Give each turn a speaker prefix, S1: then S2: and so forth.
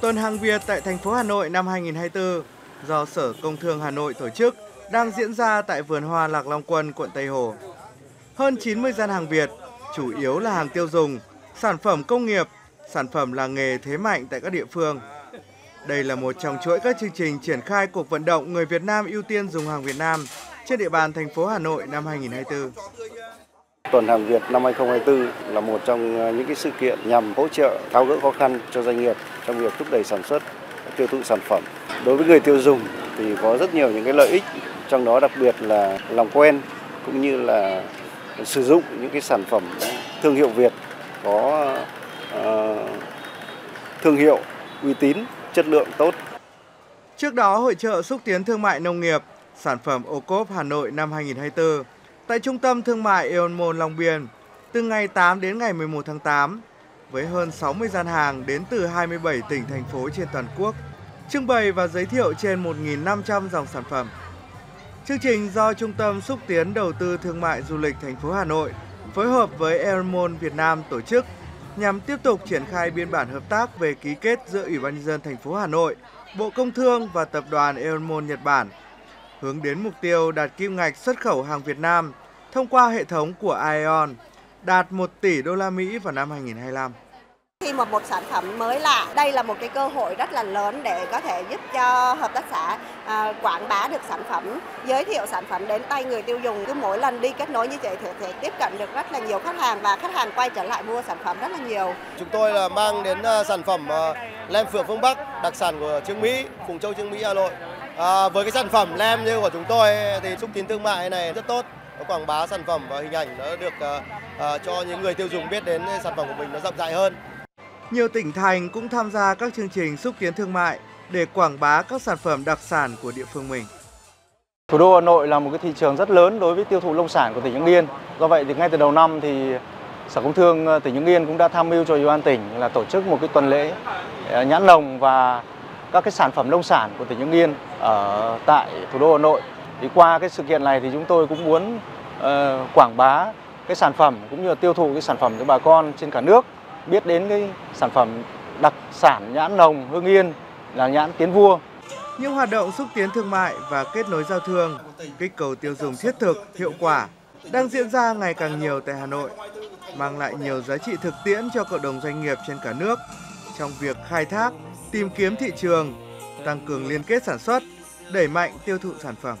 S1: Tuần hàng Việt tại thành phố Hà Nội năm 2024 do Sở Công Thương Hà Nội tổ chức đang diễn ra tại vườn hoa Lạc Long Quân, quận Tây Hồ. Hơn 90 gian hàng Việt, chủ yếu là hàng tiêu dùng, sản phẩm công nghiệp, sản phẩm làng nghề thế mạnh tại các địa phương. Đây là một trong chuỗi các chương trình triển khai cuộc vận động người Việt Nam ưu tiên dùng hàng Việt Nam trên địa bàn thành phố Hà Nội năm 2024.
S2: Tuần hàng Việt năm 2024 là một trong ờ, những cái sự kiện nhằm hỗ trợ tháo gỡ khó khăn cho doanh nghiệp trong việc thúc đẩy sản xuất, tiêu thụ sản phẩm. Đối với người tiêu dùng thì có rất nhiều những cái lợi ích, trong đó đặc biệt là lòng quen cũng như là sử dụng những cái sản phẩm thương hiệu Việt có uh, thương hiệu uy tín, chất lượng tốt.
S1: Trước đó, Hội trợ xúc tiến thương mại nông nghiệp, sản phẩm ô cốp Hà Nội năm 2024 tại Trung tâm Thương mại Eon Mall Long Biên từ ngày 8 đến ngày 11 tháng 8 với hơn 60 gian hàng đến từ 27 tỉnh, thành phố trên toàn quốc, trưng bày và giới thiệu trên 1.500 dòng sản phẩm. Chương trình do Trung tâm Xúc tiến Đầu tư Thương mại Du lịch thành phố Hà Nội phối hợp với Airmon Việt Nam tổ chức nhằm tiếp tục triển khai biên bản hợp tác về ký kết giữa Ủy ban nhân dân thành phố Hà Nội, Bộ Công Thương và tập đoàn Airmon Nhật Bản hướng đến mục tiêu đạt kim ngạch xuất khẩu hàng Việt Nam thông qua hệ thống của Aeon đạt 1 tỷ đô la Mỹ vào năm 2025.
S3: Khi mà một sản phẩm mới lạ, đây là một cái cơ hội rất là lớn để có thể giúp cho hợp tác xã à, quảng bá được sản phẩm, giới thiệu sản phẩm đến tay người tiêu dùng. Cứ mỗi lần đi kết nối như vậy thì thể tiếp cận được rất là nhiều khách hàng và khách hàng quay trở lại mua sản phẩm rất là nhiều.
S4: Chúng tôi là mang đến à, sản phẩm à, lem phượng phương Bắc, đặc sản của Trương Mỹ, Phùng Châu Trương Mỹ Hà Nội. À, với cái sản phẩm lem như của chúng tôi thì xúc tiến thương mại này rất tốt nó quảng bá sản phẩm và hình ảnh nó được uh, uh, cho những người tiêu dùng biết đến sản phẩm của mình nó rộng rãi hơn.
S1: Nhiều tỉnh thành cũng tham gia các chương trình xúc tiến thương mại để quảng bá các sản phẩm đặc sản của địa phương mình.
S5: Thủ đô Hà Nội là một cái thị trường rất lớn đối với tiêu thụ nông sản của tỉnh Hưng Yên. Do vậy thì ngay từ đầu năm thì Sở Công Thương ờ, tỉnh Hưng Yên cũng đã tham mưu cho Ủy ban tỉnh là tổ chức một cái tuần lễ nhãn lồng và các cái sản phẩm nông sản của tỉnh Hưng Yên ở tại thủ đô Hà Nội thì qua cái sự kiện này thì chúng tôi cũng muốn uh, quảng bá cái sản phẩm cũng như là tiêu thụ cái sản phẩm cho bà con trên cả nước biết đến cái sản phẩm đặc sản nhãn nồng Hưng Yên là nhãn Tiến Vua.
S1: Những hoạt động xúc tiến thương mại và kết nối giao thương, kích cầu tiêu dùng thiết thực, hiệu quả đang diễn ra ngày càng nhiều tại Hà Nội, mang lại nhiều giá trị thực tiễn cho cộng đồng doanh nghiệp trên cả nước trong việc khai thác, tìm kiếm thị trường, tăng cường liên kết sản xuất, đẩy mạnh tiêu thụ sản phẩm.